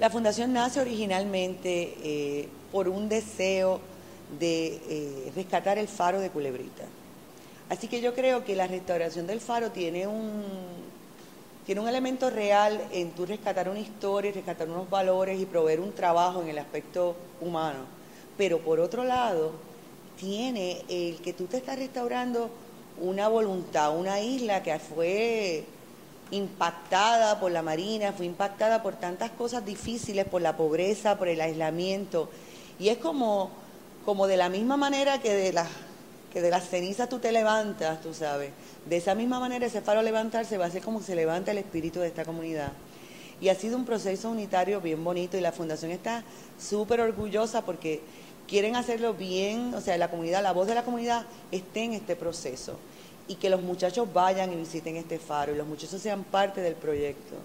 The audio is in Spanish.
La fundación nace originalmente eh, por un deseo de eh, rescatar el faro de Culebrita. Así que yo creo que la restauración del faro tiene un, tiene un elemento real en tu rescatar una historia, rescatar unos valores y proveer un trabajo en el aspecto humano. Pero por otro lado, tiene el que tú te estás restaurando una voluntad, una isla que fue impactada por la marina, fue impactada por tantas cosas difíciles, por la pobreza, por el aislamiento. Y es como, como de la misma manera que de las que de las cenizas tú te levantas, tú sabes. De esa misma manera ese faro levantarse va a ser como se levanta el espíritu de esta comunidad. Y ha sido un proceso unitario bien bonito y la fundación está súper orgullosa porque quieren hacerlo bien, o sea, la comunidad, la voz de la comunidad esté en este proceso y que los muchachos vayan y visiten este faro y los muchachos sean parte del proyecto.